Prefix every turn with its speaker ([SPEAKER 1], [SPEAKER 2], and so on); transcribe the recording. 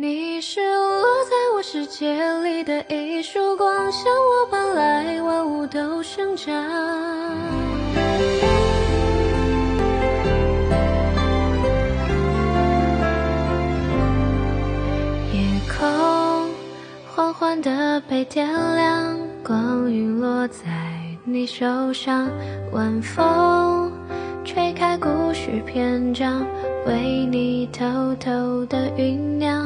[SPEAKER 1] 你是落在我世界里的一束光，向我奔来，万物都生长。夜空缓缓地被点亮，光晕落在你手上，晚风吹开故事篇章，为你偷偷的酝酿。